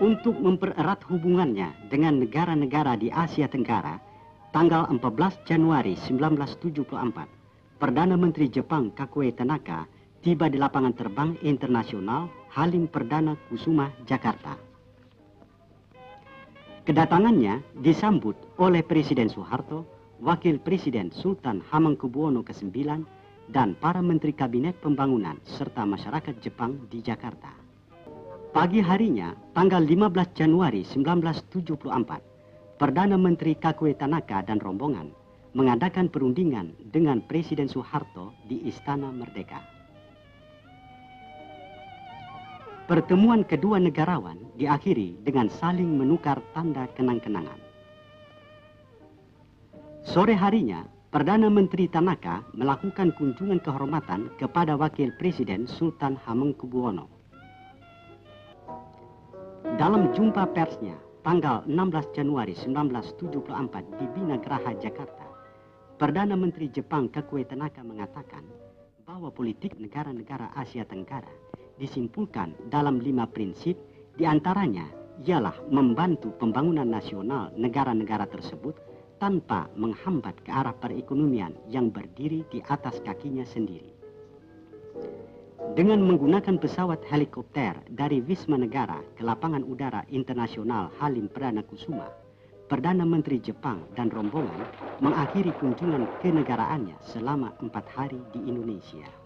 untuk mempererat hubungannya dengan negara-negara di Asia Tenggara, tanggal 14 Januari 1974, Perdana Menteri Jepang Kakue Tanaka tiba di lapangan terbang internasional Halim Perdana Kusuma, Jakarta. Kedatangannya disambut oleh Presiden Soeharto, Wakil Presiden Sultan Hamengkubuwono ke-9, dan para Menteri Kabinet Pembangunan serta masyarakat Jepang di Jakarta. Pagi harinya, tanggal 15 Januari 1974, Perdana Menteri Kakue Tanaka dan rombongan mengadakan perundingan dengan Presiden Soeharto di Istana Merdeka. Pertemuan kedua negarawan diakhiri dengan saling menukar tanda kenang-kenangan. Sore harinya, Perdana Menteri Tanaka melakukan kunjungan kehormatan kepada Wakil Presiden Sultan Hamengkubuwono. Dalam jumpa persnya tanggal 16 Januari 1974 di Bina Geraha, Jakarta, Perdana Menteri Jepang Kakue Tanaka mengatakan bahwa politik negara-negara Asia Tenggara disimpulkan dalam lima prinsip di antaranya ialah membantu pembangunan nasional negara-negara tersebut tanpa menghambat ke arah perekonomian yang berdiri di atas kakinya sendiri. Dengan menggunakan pesawat helikopter dari Wisma Negara ke lapangan udara internasional Halim Perdana Kusuma, Perdana Menteri Jepang dan rombongan mengakhiri kunjungan kenegaraannya selama empat hari di Indonesia.